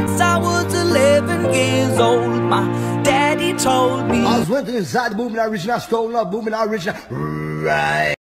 once I was 11 years old, my daddy told me. I was went inside the movement original, stole up movement original. Right.